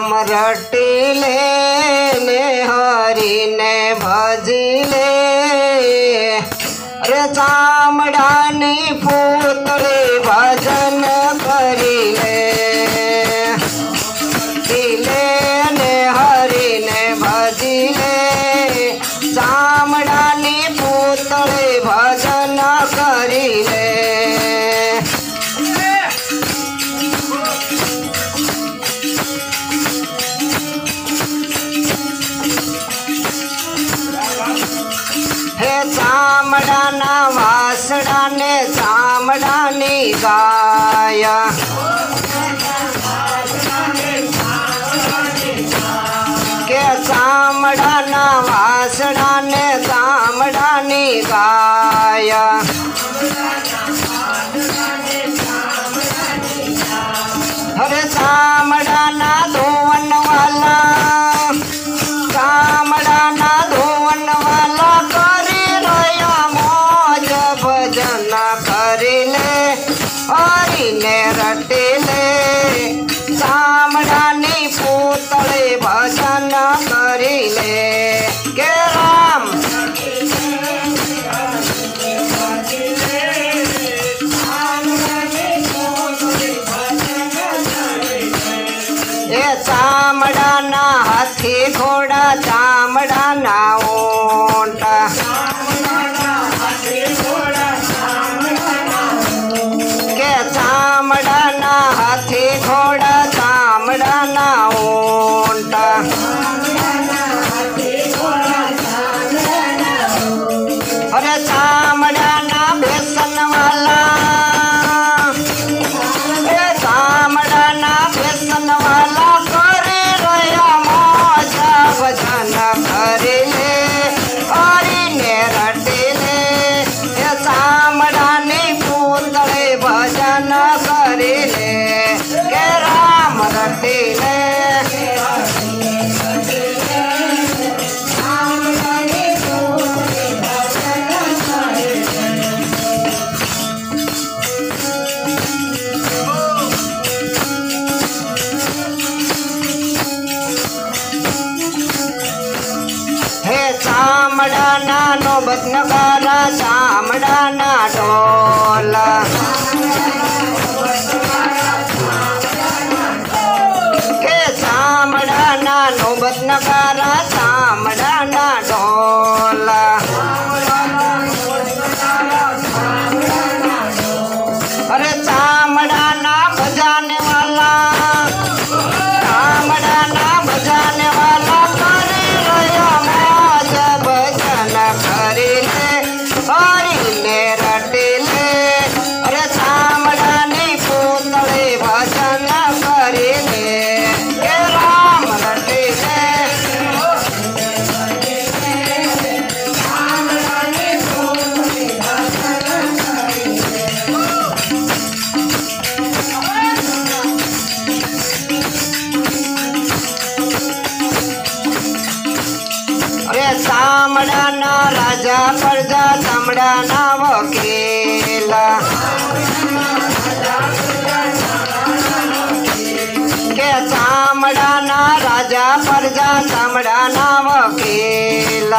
રામ રટી લે ને હરીને ભજી લે રે ચામડાની પૂતળી હે ચામડાના વાસડાને ચામડાની ગાય કે ચામડાના વાસડાને ચામડાની ગાય હરે ચામડાના ધોવન કરી લે હરીને રટી લે ચામડાની પૂતળી ભજન કરી લે કે રામ એ ચામડાના હાથી ઘોડા ચામડાના ઊંટ ચામડાના નો બદનગારા ચામડાના ઢોલ. કે ચામડાના નો બદનગારા ચામડાના ઢોલ. અરે ચામડાના રાજા પ્રજા ચામડાના વકીલ કે ચામડાના રાજા પ્રજા ચામડાના વકીલ